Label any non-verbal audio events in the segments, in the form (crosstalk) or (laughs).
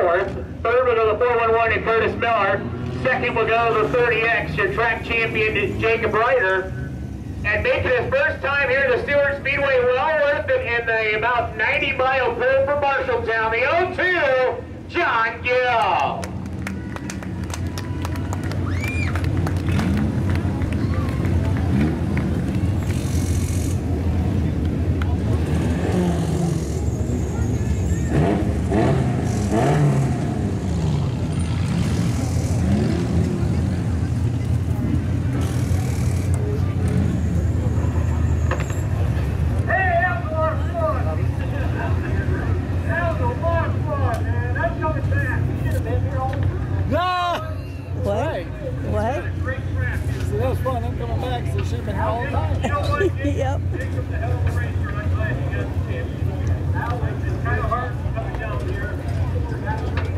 Fourth Third will go the 411 and Curtis Miller. Second will go the 30X, your track champion, Jacob Ryder. And making his first time here at the Stuart Speedway, well worth it in the about 90 mile pull for Marshalltown, the 0 2. Because it should have been here all the time. You know what? Jake- (laughs) Yep. Jacob's a hell of a racer. I'm glad he got the championship. Al, it's kind of hard coming down here. That's great.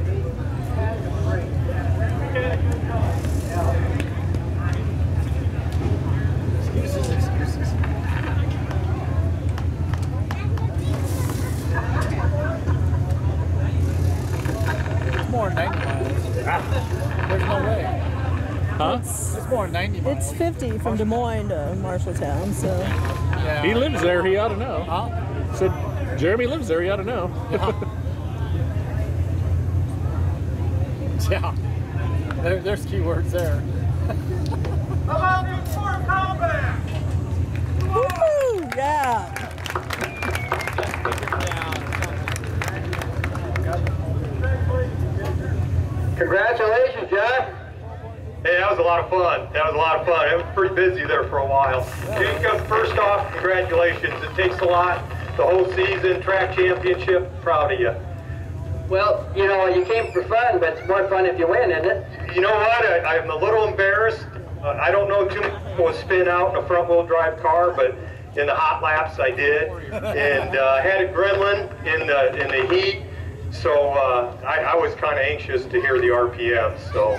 That's great. We had a good time. Excuses, excuses. It's more than 90 miles. There's no way. Huh? It's more than 90 miles. It's 50 from Des Moines to Marshalltown, so yeah. He lives there. He ought to know. Huh? Said Jeremy lives there. He ought to know. (laughs) Yeah. There, there's keywords there. How about this for combat? Woo! Yeah. Congratulations, John. Hey, that was a lot of fun. That was a lot of fun. It was pretty busy there for a while. Jacob, first off, congratulations. It takes a lot. The whole season, track championship, proud of you. Well, you know, you came for fun, but it's more fun if you win, isn't it? You know what? I, I'm a little embarrassed. Uh, I don't know too much about spin out in a front wheel drive car, but in the hot laps I did, and uh, had a gremlin in the in the heat. So uh, I, I was kind of anxious to hear the RPM. So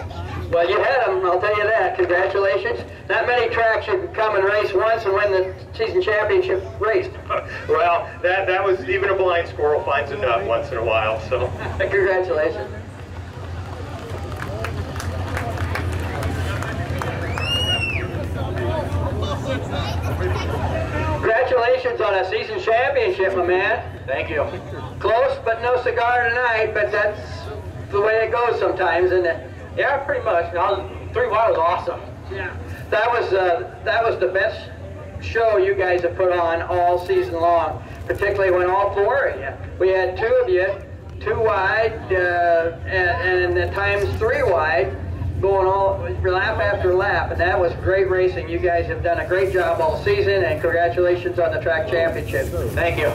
Well, you had them, I'll tell you that. Congratulations. Not many tracks you can come and race once and win the season championship race. (laughs) well, that that was even a blind squirrel finds a nut once in a while. So (laughs) Congratulations. Congratulations on a season championship, my man. thank you. Close, but no cigar tonight, but that's the way it goes sometimes, isn't it? Yeah, pretty much. Now, three wild was awesome. Yeah. That was, uh, that was the best show you guys have put on all season long, particularly when all four of you. We had two of you, two wide, uh, and, and at times three wide, going all lap after lap, and that was great racing. You guys have done a great job all season, and congratulations on the track championship. Thank you.